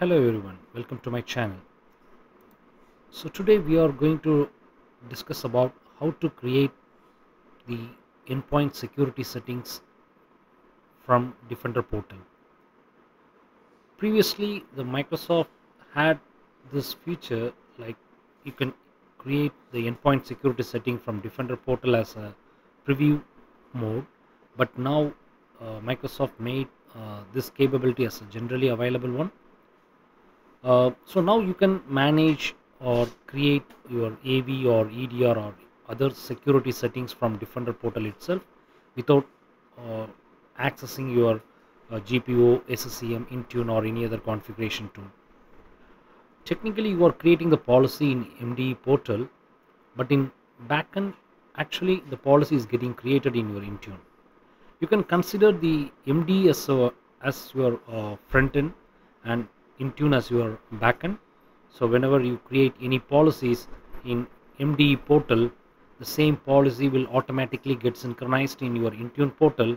Hello everyone, welcome to my channel. So today we are going to discuss about how to create the endpoint security settings from Defender portal. Previously the Microsoft had this feature like you can create the endpoint security setting from Defender portal as a preview mode but now uh, Microsoft made uh, this capability as a generally available one uh, so now you can manage or create your AV or EDR or other security settings from Defender portal itself without uh, accessing your uh, GPO, SCCM, Intune or any other configuration tool. Technically you are creating the policy in MDE portal but in backend actually the policy is getting created in your Intune. You can consider the MDE as, as your uh, front end and Intune as your backend. So whenever you create any policies in MDE portal, the same policy will automatically get synchronized in your Intune portal.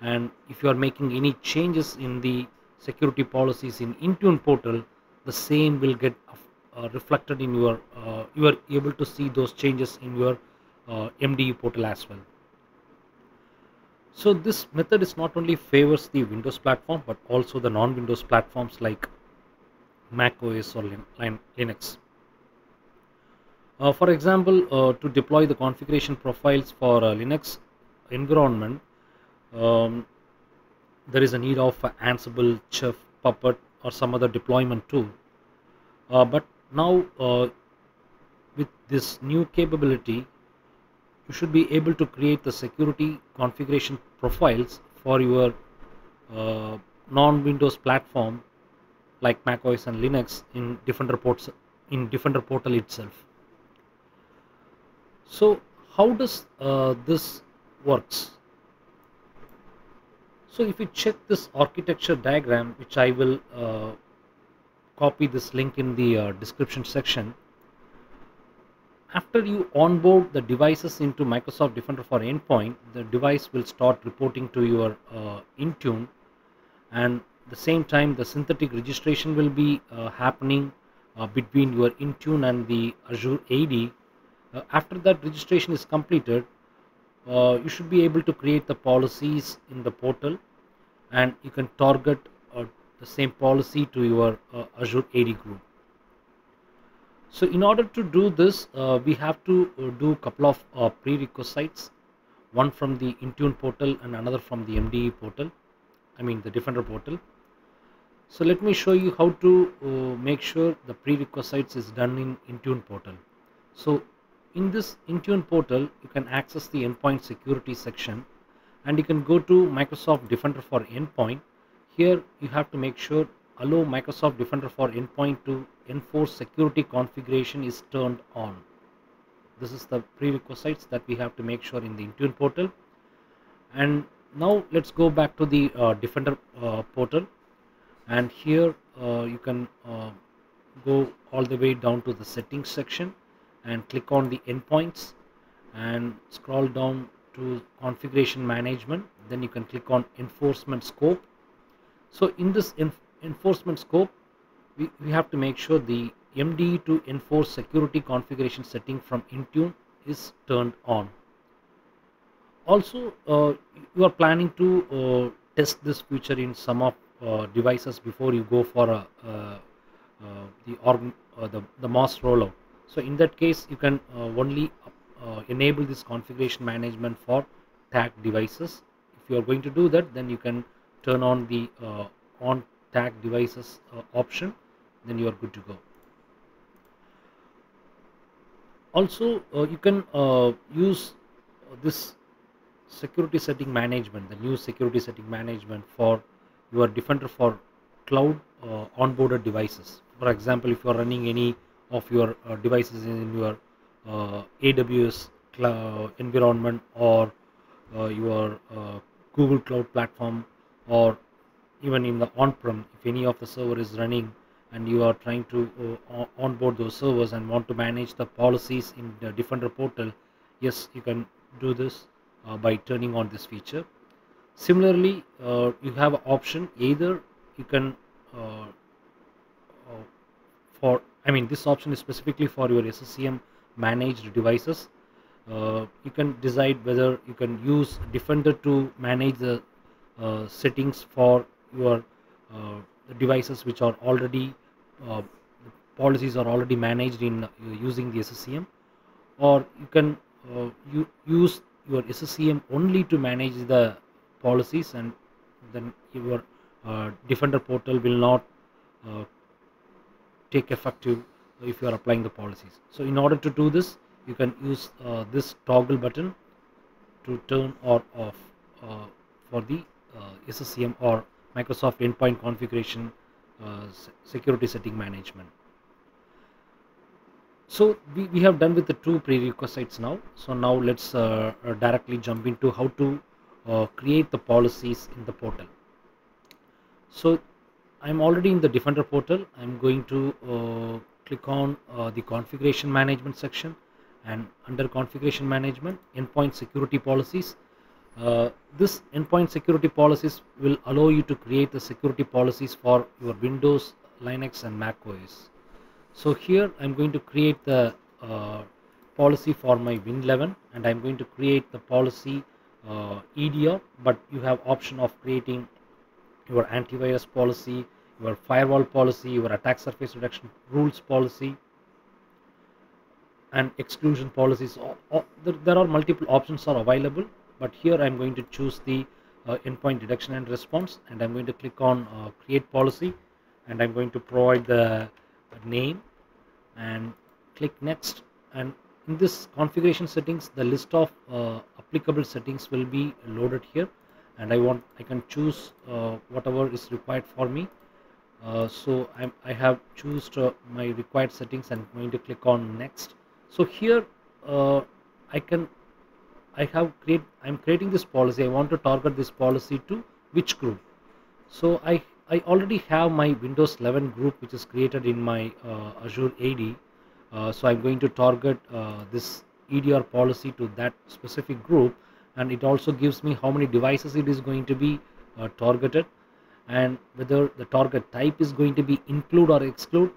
And if you are making any changes in the security policies in Intune portal, the same will get uh, reflected in your, uh, you are able to see those changes in your uh, MDE portal as well. So this method is not only favors the Windows platform but also the non-Windows platforms like Mac OS or Linux. Uh, for example, uh, to deploy the configuration profiles for a Linux environment, um, there is a need of Ansible, Chef, Puppet or some other deployment tool. Uh, but now uh, with this new capability, you should be able to create the security configuration profiles for your uh, non-Windows platform like macOS and Linux in Defender ports in Defender portal itself. So how does uh, this works? So if you check this architecture diagram, which I will uh, copy this link in the uh, description section, after you onboard the devices into Microsoft Defender for Endpoint, the device will start reporting to your uh, Intune and the same time the synthetic registration will be uh, happening uh, between your Intune and the Azure AD. Uh, after that registration is completed, uh, you should be able to create the policies in the portal and you can target uh, the same policy to your Azure AD group. So in order to do this, uh, we have to uh, do a couple of uh, prerequisites, one from the Intune portal and another from the MDE portal, I mean the Defender portal. So let me show you how to uh, make sure the prerequisites is done in Intune portal. So in this Intune portal, you can access the endpoint security section and you can go to Microsoft Defender for Endpoint. Here you have to make sure allow Microsoft Defender for Endpoint to enforce security configuration is turned on. This is the prerequisites that we have to make sure in the Intune portal. And now let's go back to the uh, Defender uh, portal. And here uh, you can uh, go all the way down to the settings section and click on the endpoints and scroll down to configuration management. Then you can click on enforcement scope. So in this enforcement scope, we, we have to make sure the MDE to enforce security configuration setting from Intune is turned on. Also, uh, you are planning to uh, test this feature in some of uh, devices before you go for a, the, org, the the mass rollout. So in that case, you can only enable this configuration management for tag devices. If you are going to do that, then you can turn on the on tag devices uh, option then you are good to go. Also uh, you can uh, use this security setting management the new security setting management for your defender for cloud uh, onboarded devices. For example if you are running any of your uh, devices in your uh, aws environment or your google cloud platform or even in the on-prem if any of the server is running and you are trying to uh, onboard those servers and want to manage the policies in the defender portal yes you can do this uh, by turning on this feature. Similarly uh, you have an option either you can uh, uh, for I mean this option is specifically for your SCCM managed devices. Uh, you can decide whether you can use defender to manage the uh, settings for your uh, devices which are already uh, policies are already managed in uh, using the SCCM or you can you use your SCCM only to manage the policies and then your defender portal will not take effective if you are applying the policies. So in order to do this you can use uh, this toggle button to turn or off uh, for the uh, SCCM or Microsoft endpoint configuration uh, security setting management. So we, we have done with the two prerequisites now. So now let's uh, uh, directly jump into how to create the policies in the portal. So I'm already in the Defender portal. I'm going to click on the configuration management section and under configuration management endpoint security policies uh, this endpoint security policies will allow you to create the security policies for your Windows Linux and Mac OS so here I'm going to create the uh, policy for my Win11 and I'm going to create the policy uh, EDR but you have option of creating your antivirus policy your firewall policy your attack surface reduction rules policy and exclusion policies. There are multiple options are available but here I'm going to choose the uh, endpoint detection and response and I'm going to click on uh, create policy and I'm going to provide the name and click next. And in this configuration settings the list of uh, applicable settings will be loaded here and I want I can choose uh, whatever is required for me. Uh, so I'm, I have choose uh, my required settings and I'm going to click on next. So here I can I have create I'm creating this policy. I want to target this policy to which group? So I I already have my Windows 11 group which is created in my uh, Azure AD uh, so I'm going to target uh, this EDR policy to that specific group. And it also gives me how many devices it is going to be uh, targeted. And whether the target type is going to be include or exclude.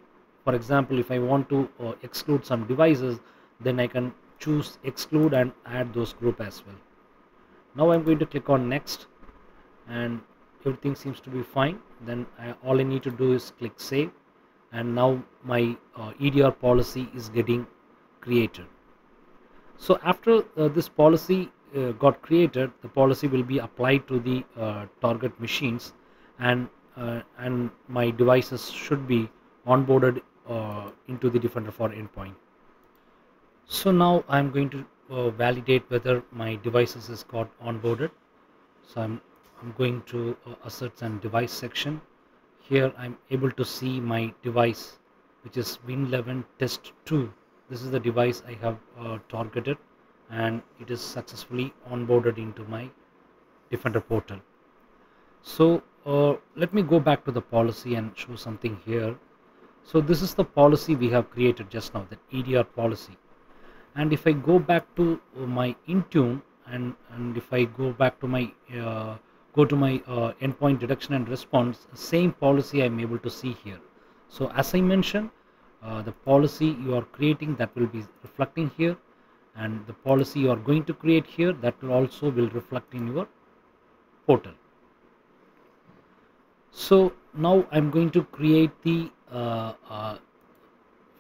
For example if I want to uh, exclude some devices then I can choose exclude and add those group as well. Now I'm going to click on next and everything seems to be fine. Then I, all I need to do is click save and now my uh, EDR policy is getting created. So after uh, this policy uh, got created the policy will be applied to the uh, target machines and uh, and my devices should be onboarded uh, into the defender for endpoint so now I'm going to uh, validate whether my devices is got onboarded. So I'm, I'm going to uh, assets and device section. Here I'm able to see my device which is Win11 test 2 this is the device I have uh, targeted and it is successfully onboarded into my defender portal. So uh, let me go back to the policy and show something here. So this is the policy we have created just now, the EDR policy. And if I go back to uh, my Intune and, and if I go back to my uh, go to my uh, endpoint detection and response, same policy I'm able to see here. So as I mentioned, uh, the policy you are creating that will be reflecting here and the policy you are going to create here that will also will reflect in your portal. So now I'm going to create the uh, uh,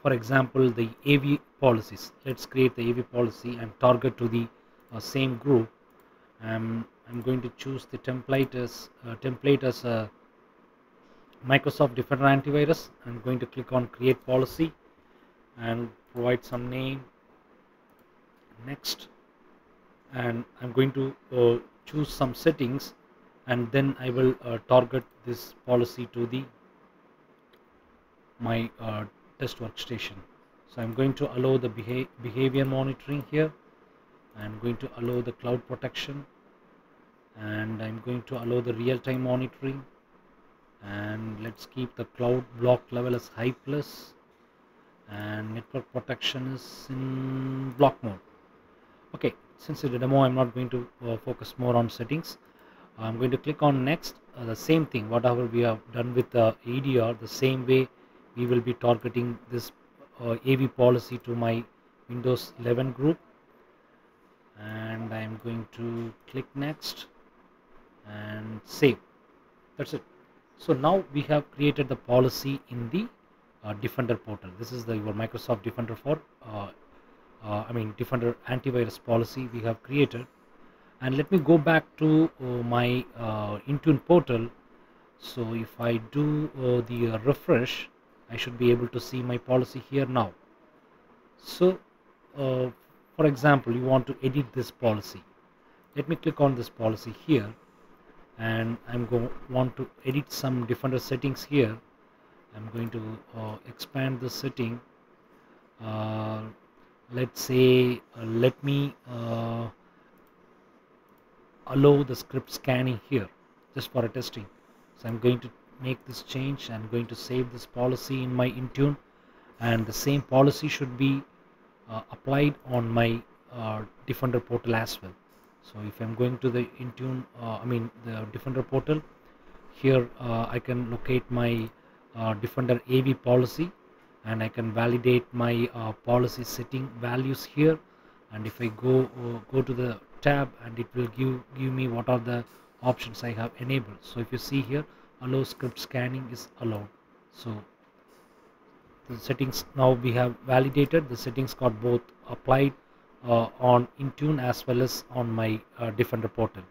for example the AV policies. Let's create the AV policy and target to the uh, same group. Um, I'm going to choose the template as template as a Microsoft Defender Antivirus. I'm going to click on create policy and provide some name. Next. And I'm going to uh, choose some settings and then I will uh, target this policy to the my uh, test workstation. So I'm going to allow the beha behavior monitoring here. I'm going to allow the cloud protection. And I'm going to allow the real-time monitoring. And let's keep the cloud block level as high plus. And network protection is in block mode. Okay since it's a demo I'm not going to uh, focus more on settings. I'm going to click on next. Uh, the same thing whatever we have done with the EDR the same way we will be targeting this uh, AV policy to my Windows 11 group. And I'm going to click next and save. That's it. So now we have created the policy in the uh, Defender portal. This is the your Microsoft Defender for uh, uh, I mean Defender antivirus policy we have created. And let me go back to uh, my uh, Intune portal. So if I do the refresh I should be able to see my policy here now. So for example you want to edit this policy. Let me click on this policy here and I'm going to want to edit some different settings here. I'm going to uh, expand the setting. Uh, let's say uh, let me uh, allow the script scanning here just for a testing. So I'm going to make this change I'm going to save this policy in my Intune. And the same policy should be uh, applied on my uh, Defender portal as well. So if I'm going to the Intune uh, I mean the Defender portal here I can locate my Defender AV policy and I can validate my uh, policy setting values here. And if I go uh, go to the tab and it will give give me what are the options I have enabled. So if you see here allow script scanning is allowed. So the settings now we have validated the settings got both applied uh, on Intune as well as on my uh, Defender portal